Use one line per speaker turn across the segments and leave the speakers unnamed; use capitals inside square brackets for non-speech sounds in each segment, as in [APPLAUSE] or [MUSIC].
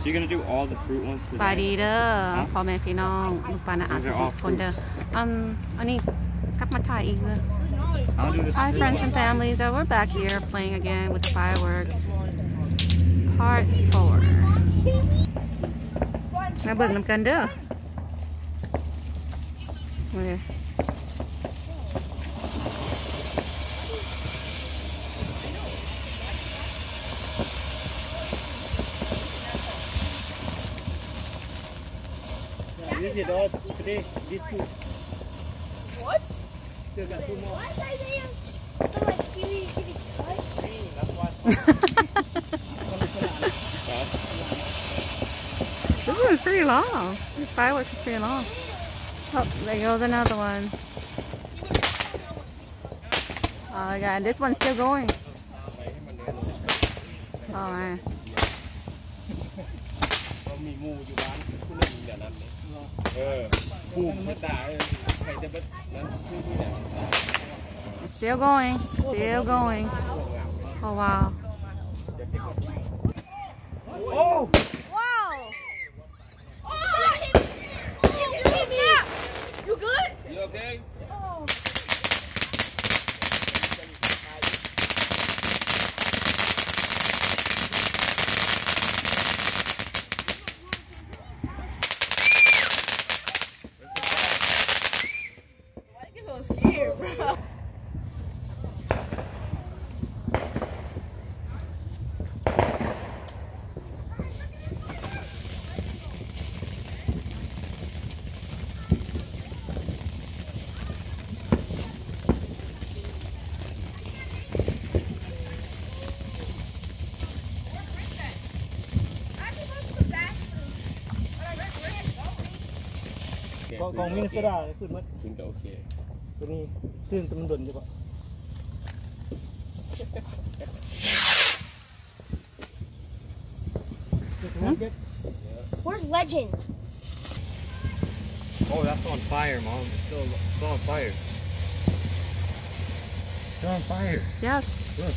So you're gonna do all the fruit ones
บาย
today?
ดีเด้อพ่อแม่พี่น้องลูกปลานะอาจจะทุกคนเด้ออืมอันนี้กลับมาถ่ายอีกเลย
I'll do the
Hi
fruit
friends
one.
and families, uh, we're back here playing again with the fireworks. Part 4. มาเบิ่งน้ำกันเด้อโอเค
This is all today. These two.
What?
Still got two more.
What, Isaiah? So, like, kiwi, kiwi cut?
That's why.
This one's pretty long. This fireworks is pretty long. Oh, there goes another one. Oh my god, this one's still going. Oh man.
เรามีหมูอยู่บ้านคู่หนึ่งเดี๋ยวนั้นเลยเออปลูกเมื่อตายใครจะเป็นนั้นคู่ที่ไหน
It's still going. Still going. Oh wow.
Oh! Con con Minnesota ขึ้นมา
ขึ้นก็โอเค
ตัวนี้ซึ่งตำรวจใช่ปะ
Where's Legend?
Oh that's on fire mom it's still, still on fire It's on fire
Yes.
spell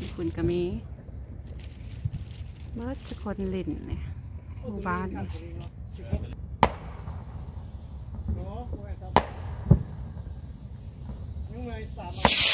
ญี่ปุ่นก็มีเบิร์ดจะคนลินเนี่ยหมู่บ้านเนี่ย
เนาะโอ้ยครับยังไงสาม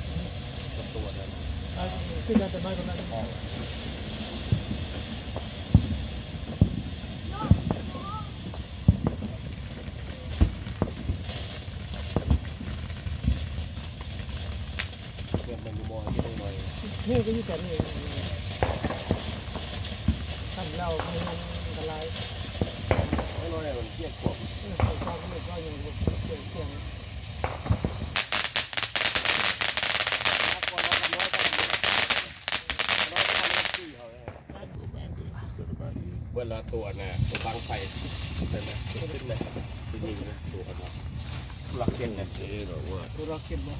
ตัวนั้น
ที่จะไม่ก็
ไม่ก
มัดูมองที่ตรงไห
นี่ก็ยู่แต่นี่ท่านเล่ามันอันตราย
ไม่น้อยมันเกี่ยวกล่อม
เกลี้ยวล่อมไม่ก็ยังเกี่ยกล่
บิดแล้วตัวน่ะตัวบังไฟใช่ไหมขึ้นไหมที่ยิงนะตัวกันว่าลักเก็ตเนี่ยนี่แบบว่า
ตัวเราเก็บบ่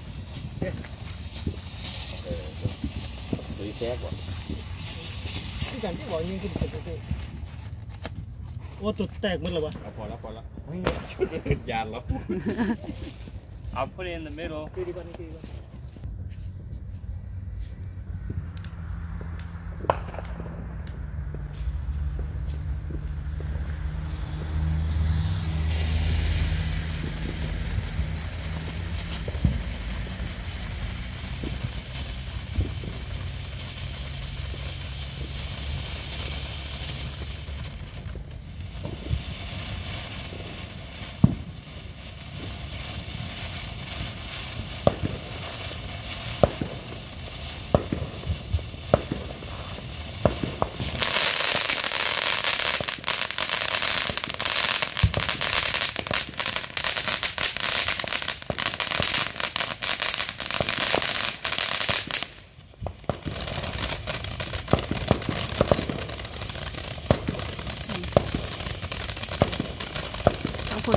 เออตัวนี้แทกว่ะ
ที่กันที่บอกยิงขึ้นเก็บตัวโอ้ตัวแตกหมดแล้ววะ
เอาพอแล้วพอแล้วชุดมันขึ้นยานแล้ว
I'll put it in the middle.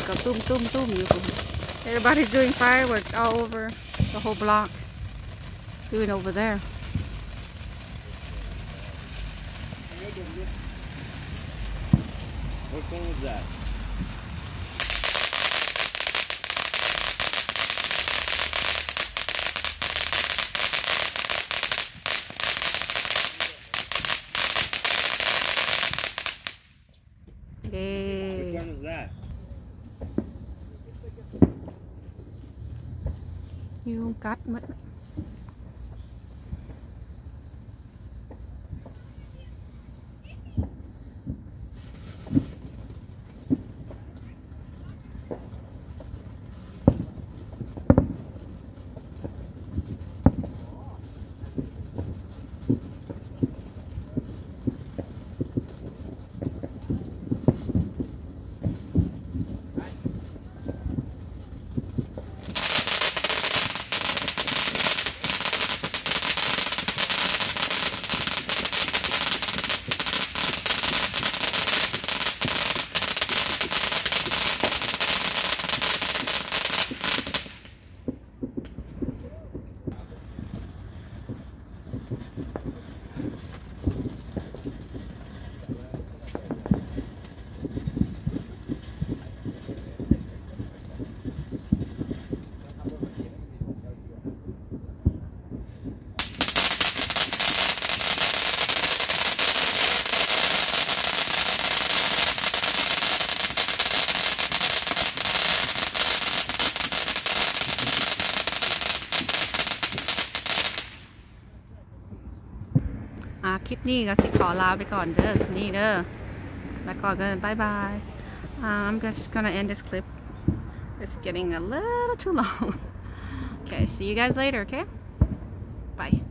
like a boom, boom, boom. Boom. Everybody's doing fireworks all over the whole block. Doing over there.
What phone was that?
như cát cắt mất คลิปนี้ก็สิขอลาไปก่อนเด้อสำนี้เด้อแล้วก็กันบายบาย I'm just gonna end this clip it's getting a little too long [LAUGHS] okay see you guys later okay bye